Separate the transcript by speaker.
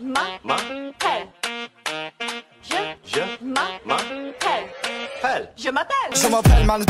Speaker 1: m'appelle. Je
Speaker 2: Je
Speaker 1: m'appelle. Je m'appelle.
Speaker 3: Je m'appelle Man